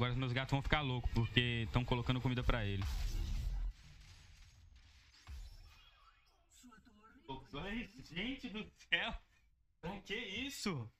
Agora os meus gatos vão ficar loucos, porque estão colocando comida para ele. Gente do céu! Pra que isso?